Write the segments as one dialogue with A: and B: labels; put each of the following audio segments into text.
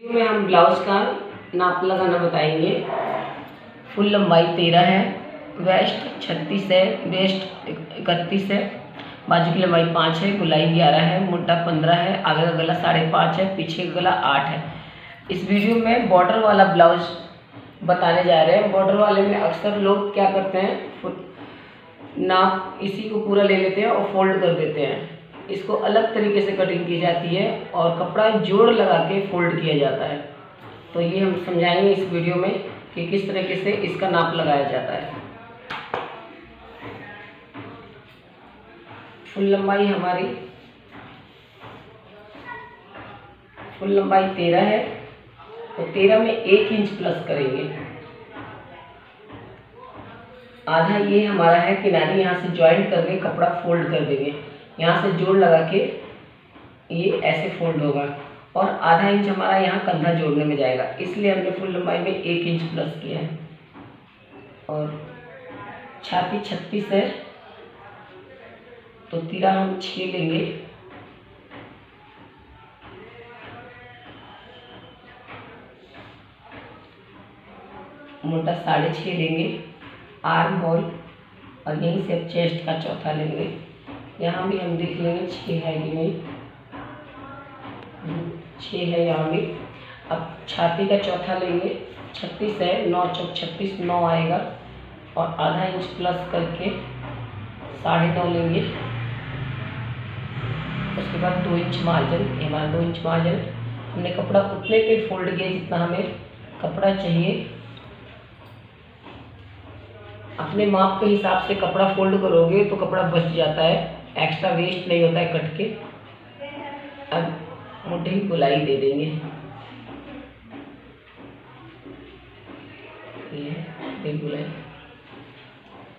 A: में हम ब्लाउज का नाप लगाना बताएँगे। फुल लंबाई तेरह है, वेस्ट छत्तीस है, वेस्ट इकतीस है, बाजू की लंबाई पाँच है, गुलाई ग्यारह है, मुड्डा पंद्रह है, आगे का गला साढ़े पाँच है, पीछे का गला आठ है। इस वीडियो में बॉर्डर वाला ब्लाउज बताने जा रहे हैं। बॉर्डर वाले में अक्सर लोग क्या करते हैं नाप इसी को पूरा ले लेते हैं और फोल्ड कर देते हैं। इसको अलग तरीके से कटिंग की जाती है और कपड़ा जोड़ लगा के फोल्ड किया जाता है। तो ये हम समझाएँगे इस वीडियो में कि किस तरीके से इसका नाप लगाया जाता है। फुल लंबाई हमारी, फुल लंबाई तेरह है तो तेरह में एक इंच प्लस करेंगे। आधा ये हमारा है, किनारी यहाँ से ज्वाइंट करके कपड़ा फोल्ड कर देंगे। यहाँ से जोड़ लगा के ये ऐसे फोल्ड होगा। और आधा इंच हमारा यहाँ कंधा जोड़ने में जाएगा। इसलिए हमने फुल लंबाई में एक इंच प्लस किया है। और छाती छत्तीस है। तो तीरा हम छः लेंगे। मोटा साढ़े छः लेंगे। Arm hole. और यहीं से चेस्ट का चौथा लेंगे। यहाँ भी हम देख लेंगे छः है कि नहीं? छः है यहाँ भी। अब छाती का चौथा लेंगे। छत्तीस है, नौ चौक छत्तीस, नौ आएगा। और आधा इंच प्लस करके साढ़े नौ लेंगे। उसके बाद दो इंच मार्जिन हमारा दो इंच मार्जिन। हमने कपड़ा उतने पे फोल्ड किया जितना हमें कपड़ा चाहिए। अपने माप के हिसाब से कपड़ा फोल्ड करोगे तो कपड़ा बच जाता है। एक्स्ट्रा वेस्ट नहीं होता है कट के। अब मोटे ही गुलाई दे देंगे। ये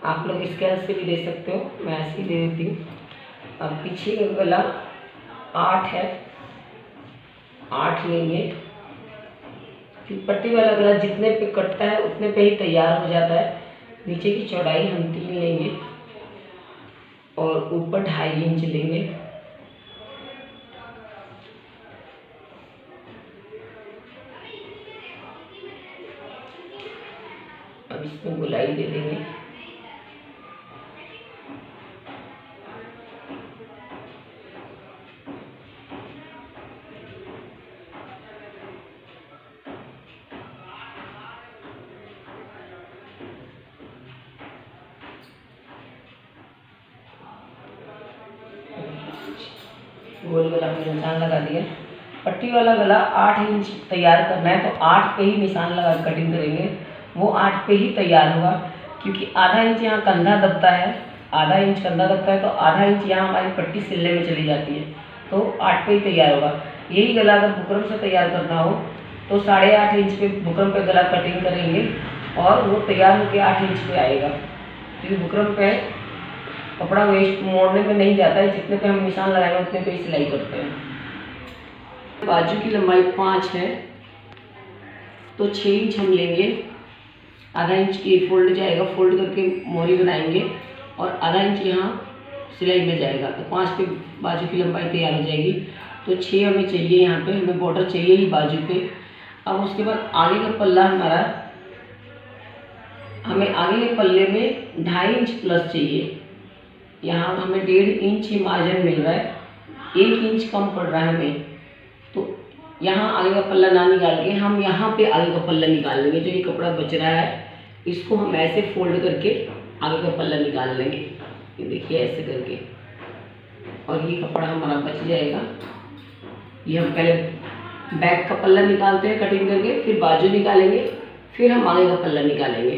A: आप लोग स्केल से भी दे सकते हो, मैं ऐसे ही दे देती हूँ। अब पीछे का गला आठ है। आठ लेंगे पट्टी वाला गला जितने पे कटता है, उतने पे ही तैयार हो जाता है। नीचे की चौड़ाई हम तीन लेंगे और ऊपर ढाई इंच लेंगे। अब इसमें गुलाई दे देंगे। गोल गला में निशान लगा दिया। पट्टी वाला गला आठ इंच तैयार करना है तो आठ पे ही निशान लगा कटिंग करेंगे। वो आठ पे ही तैयार होगा, क्योंकि आधा इंच यहाँ कंधा दबता है। आधा इंच कंधा दबता है तो आधा इंच यहाँ हमारी पट्टी सिलने में चली जाती है तो आठ पे ही तैयार होगा। यही गला अगर बुकरम से तैयार करना हो तो साढ़े आठ इंच पे बुकरम पे गला कटिंग करेंगे और वो तैयार होकर आठ इंच पे आएगा। क्योंकि बुकरम पे कपड़ा वेस्ट मोड़ने में नहीं जाता है, जितने पे हम निशान लगाएँगे, उतने पे ही सिलाई करते हैं। बाजू की लंबाई पाँच है तो छः इंच हम लेंगे, आधा इंच की फोल्ड जाएगा फोल्ड करके मोरी बनाएँगे, और आधा इंच यहाँ सिलाई में जाएगा तो पाँच पे बाजू की लंबाई तैयार हो जाएगी। तो छः हमें चाहिए यहाँ पे, हमें बॉर्डर चाहिए ही बाजू पे। अब उसके बाद आगे का पल्ला हमारा, हमें आगे के पल्ले में ढाई इंच प्लस चाहिए। यहाँ हमें डेढ़ इंच ही मार्जिन मिल रहा है। एक इंच कम पड़ रहा है हमें तो यहाँ आगे का पल्ला ना निकाल के हम यहाँ पे आगे का पल्ला निकाल लेंगे। जो ये कपड़ा बच रहा है, इसको हम ऐसे फोल्ड करके आगे का पल्ला निकाल लेंगे। ये देखिए ऐसे करके। और ये कपड़ा हमारा बच जाएगा। ये हम पहले बैक का पल्ला निकालते हैं कटिंग करके, फिर बाजू निकालेंगे, फिर हम आगे का पल्ला निकालेंगे।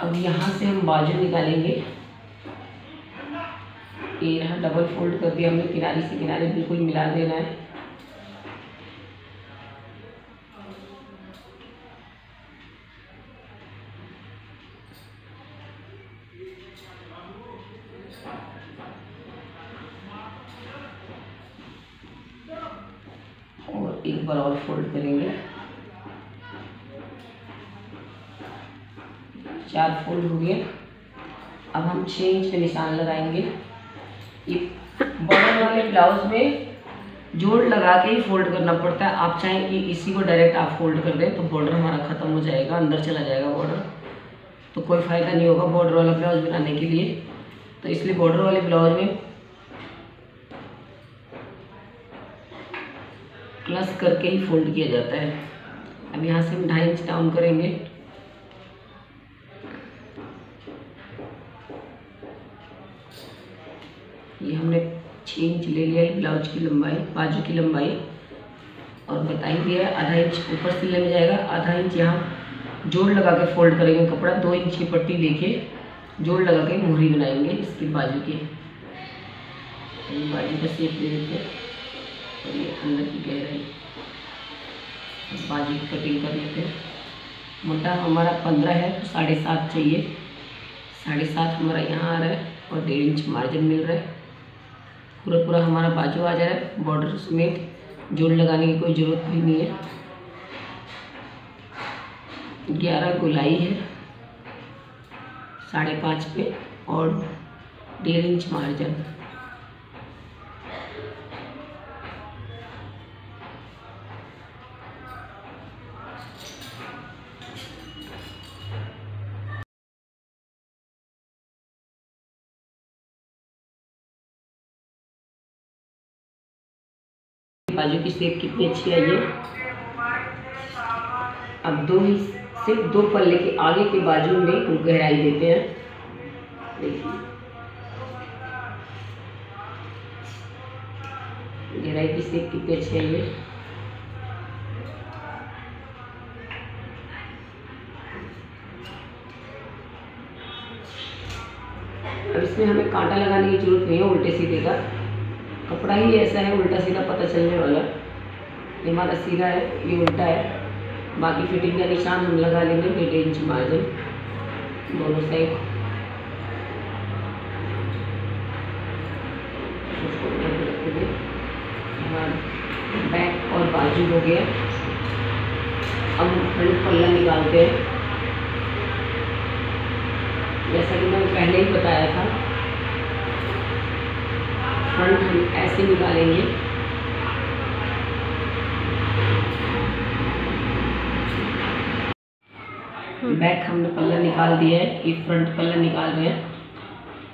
A: अब यहाँ से हम बाजू निकालेंगे। ये यहाँ डबल फोल्ड कर दिया हमने किनारे से किनारे बिल्कुल मिला देना है। और एक बार और फोल्ड करेंगे। चार फोल्ड हो गए। अब हम छः इंच पे निशान लगाएँगे। ये बॉर्डर वाले ब्लाउज में जोड़ लगा के ही फोल्ड करना पड़ता है। आप चाहें कि इसी को डायरेक्ट आप फोल्ड कर दें तो बॉर्डर हमारा ख़त्म हो जाएगा, अंदर चला जाएगा बॉर्डर तो कोई फ़ायदा नहीं होगा बॉर्डर वाला ब्लाउज बनाने के लिए। तो इसलिए बॉर्डर वाले ब्लाउज में प्लस करके ही फोल्ड किया जाता है। अब यहाँ से हम ढाई इंच डाउन करेंगे। ये हमने छः इंच ले लिया है ब्लाउज की लंबाई, बाजू की लंबाई। और बता ही दिया है, आधा इंच ऊपर सिलने में जाएगा, आधा इंच यहाँ जोड़ लगा के फोल्ड करेंगे कपड़ा, दो इंच की पट्टी लेके जोड़ लगा के मुहरी बनाएँगे इसकी बाजू के। बाजू का शेप दे देते हैं। ये अंदर की गहराई। बाजू की कटिंग कर लेते हैं। मोटा हमारा पंद्रह है तो साढ़े सात चाहिए। साढ़े सात हमारा यहाँ आ रहा है और डेढ़ इंच मार्जिन मिल रहा है। पूरा पूरा हमारा बाजू आ जा रहा है बॉर्डर समेत जोड़ लगाने की कोई ज़रूरत भी नहीं है। ग्यारह गुलाई है, साढ़े पाँच पे और डेढ़ इंच मार्जिन बाजू की शेप कितनी अच्छी आई है। अब दो ही, सिर्फ़ दो पल्ले के आगे के बाजू में गहराई देते हैं। देखिए। गहराई की शेप कितनी अच्छी आई है। अब इसमें हमें कांटा लगाने की ज़रूरत नहीं है, उल्टे सीधे का कपड़ा ही ऐसा है, उल्टा सीधा पता चलने वाला। ये हमारा सीधा है, ये उल्टा है। बाकी फिटिंग का निशान हम लगा लेंगे डेढ़ इंच मार्जिन दोनों साइड बैक और बाजू हो गया। अब फ्रंट पल्ला निकालते हैं। जैसा कि मैंने पहले ही बताया था फ्रंट हम ऐसे निकालेंगे। बैक हमने पल्ला निकाल दिया है ये फ्रंट पल्ला निकाल रहे हैं।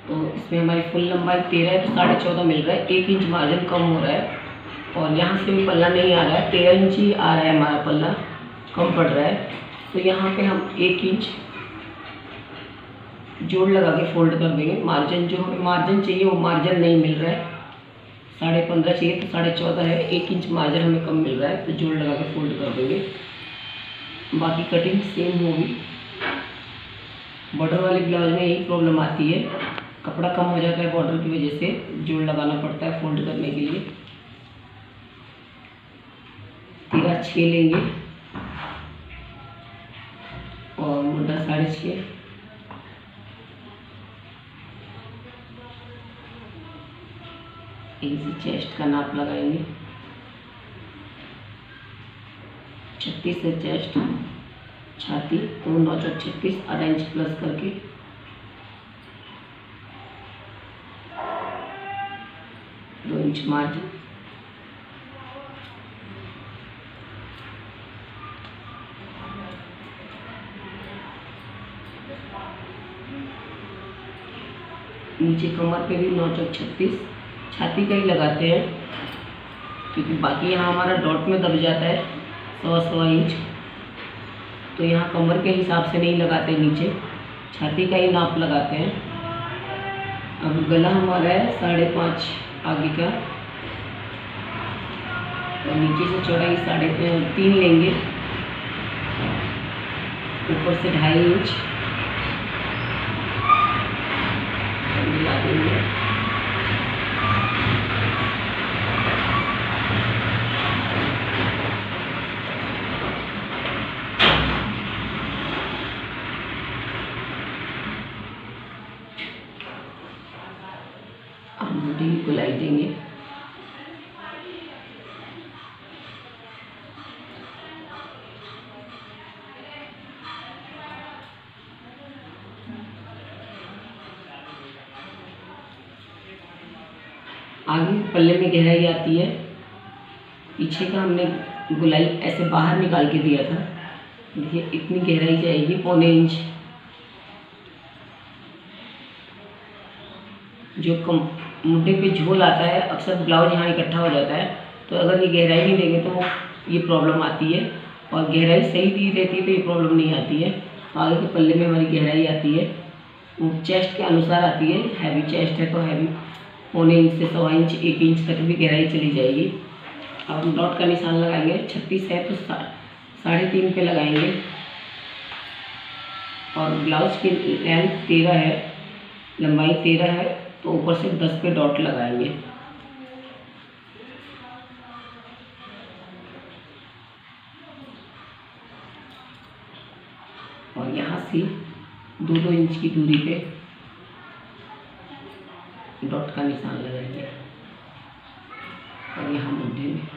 A: तो इसमें हमारी फुल लंबाई तेरह है तो साढ़े चौदह मिल रहा है एक इंच मार्जिन कम हो रहा है। और यहाँ से भी पल्ला नहीं आ रहा है तेरह इंच ही आ रहा है हमारा पल्ला कम पड़ रहा है। तो यहाँ पे हम एक इंच जोड़ लगा के फोल्ड कर देंगे। मार्जिन जो हमें मार्जिन चाहिए वो मार्जिन नहीं मिल रहा है। साढ़े पंद्रह चाहिए तो साढ़े चौदह है। एक इंच मार्जिन हमें कम मिल रहा है तो जोड़ लगा के फोल्ड कर देंगे। बाकी कटिंग सेम होगी। बॉर्डर वाले ब्लाउज में यही प्रॉब्लम आती है। कपड़ा कम हो जाता है बॉर्डर की वजह से, जोड़ लगाना पड़ता है फोल्ड करने के लिए। तीरा छः लेंगे। और मोटा साढ़े छः इसी चेस्ट का नाप लगाएँगे। छत्तीस है चेस्ट छाती तो नौ चौक छत्तीस आधा इंच प्लस करके। दो इंच मार्जिन नीचे कमर पे भी नौ चौक छत्तीस। छाती का ही लगाते हैं, क्योंकि बाकी यहाँ हमारा डॉट में दब जाता है, सवा सवा इंच। तो यहाँ कमर के हिसाब से नहीं लगाते, नीचे। छाती का ही नाप लगाते हैं। अब गला हमारा है साढ़े पाँच आगे का। और नीचे से चौड़ाई साढ़े तीन लेंगे। ऊपर से ढाई इंच। पल्ले में गहराई आती है। पीछे का हमने गुलाई ऐसे बाहर निकाल के दिया था। देखिए, इतनी गहराई जाएगी, पौने इंच। जो कम मुड्ढे पे झोल आता है, अक्सर ब्लाउज यहाँ इकट्ठा हो जाता है। तो अगर ये गहराई नहीं देंगे तो ये प्रॉब्लम आती है। और गहराई सही दी रहती है तो ये प्रॉब्लम नहीं आती है। आगे के पल्ले में हमारी गहराई आती है। वो चेस्ट के अनुसार आती है। हैवी चेस्ट है तो हैवी पौने इंच से सवा इंच, एक इंच तक भी गहराई चली जाएगी। अब हम डॉट का निशान लगाएँगे, छत्तीस है तो साढ़े तीन पे लगाएँगे। और ब्लाउज की लेंथ तेरह है, लंबाई तेरह है तो ऊपर से दस पे डॉट लगाएँगे। और यहाँ से दो दो इंच की दूरी पे डॉट का निशान लगाएँगे। और यहाँ मुद्दे में।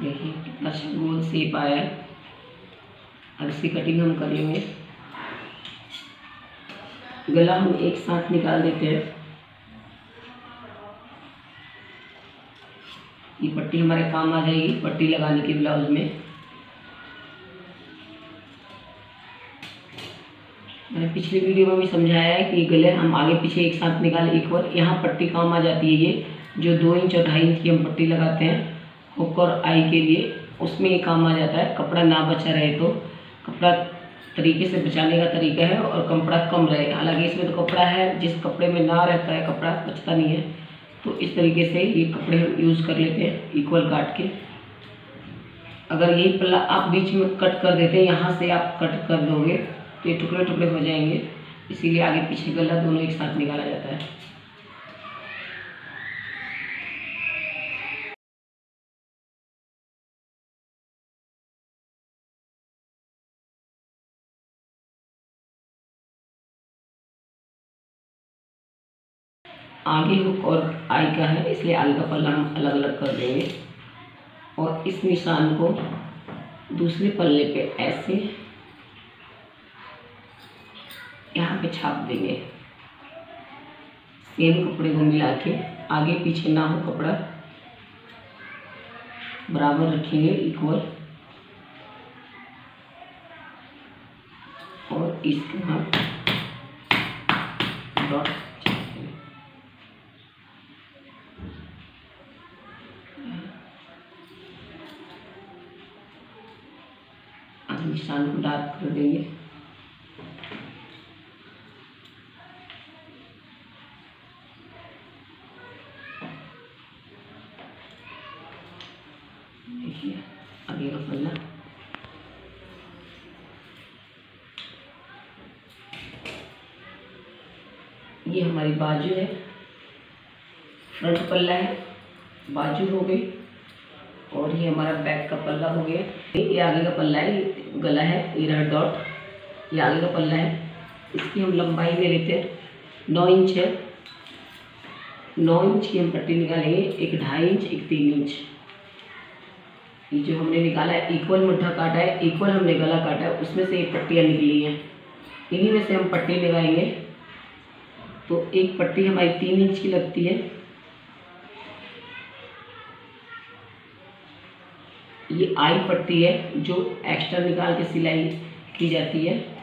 A: देखिए कितना गोल शेप आया अब इसकी कटिंग हम करेंगे। गला हम एक साथ निकाल देते हैं। ये पट्टी हमारे काम आ जाएगी, पट्टी लगाने की ब्लाउज में। मैंने पिछली वीडियो में भी समझाया है कि गले हम आगे पीछे एक साथ निकाले, एक बार यहाँ पट्टी काम आ जाती है ये, जो दो इंच और ढाई इंच की हम पट्टी लगाते हैं, हुक और आई के लिए, उसमें ये काम आ जाता है। कपड़ा ना बचा रहे तो कपड़ा तरीके से बचाने का तरीका है और कपड़ा कम रहे हालाँकि इसमें तो कपड़ा है, जिस कपड़े में ना रहता है, कपड़ा बचता नहीं है। तो इस तरीके से ये कपड़े यूज़ कर लेते हैं इक्वल काट के। अगर यही पल्ला आप बीच में कट कर देते हैं, यहाँ से आप कट कर दोगे तो ये टुकड़े टुकड़े हो जाएँगे। इसीलिए आगे पीछे गला दोनों एक साथ निकाला जाता है। आगे हुक और आई का है, इसलिए आगे का पल्ला हम अलग अलग कर देंगे। और इस निशान को दूसरे पल्ले पे ऐसे यहाँ पे छाप देंगे। सेम कपड़े को मिला के आगे पीछे ना हो कपड़ा, बराबर रखेंगे इक्वल और इसके हम डॉट निशान को डार्क कर देंगे। आगे का पल्ला ये हमारी बाजू है। फ्रंट पल्ला है, बाजू हो गई। और ये हमारा बैक का पल्ला हो गया। ये आगे का पल्ला है, ये गला है, ये रहा डॉट ये आगे का पल्ला है। इसकी हम लंबाई ले लेते हैं। नौ इंच है। नौ इंच की हम पट्टी निकालेंगे, एक ढाई इंच, एक तीन इंच। ये जो हमने निकाला है इक्वल मुठ्ठा काटा है इक्वल हमने गला काटा है, उसमें से एक पट्टियाँ निकली हैं। इन्हीं में से हम पट्टी लगाएँगे तो एक पट्टी हमारी तीन इंच की लगती है। ये आई पट्टी है जो एक्स्ट्रा निकाल के सिलाई की जाती है।